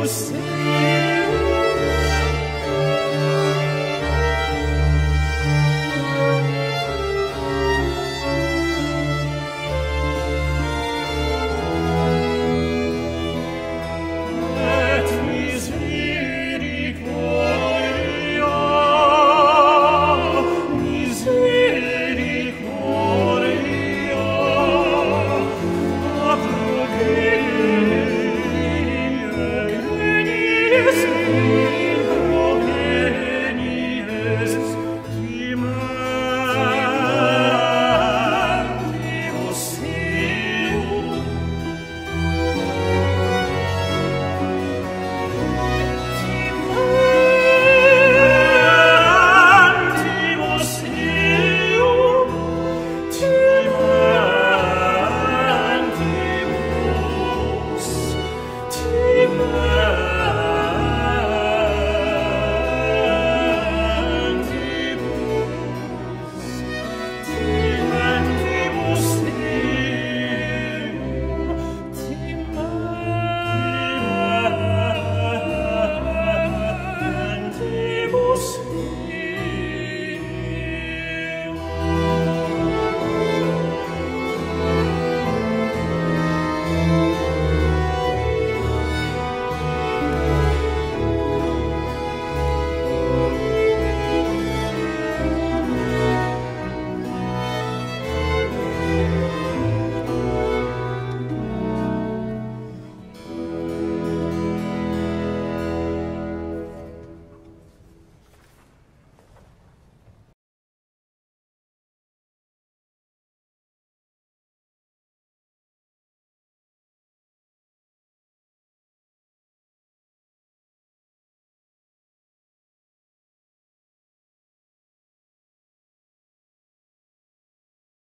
você.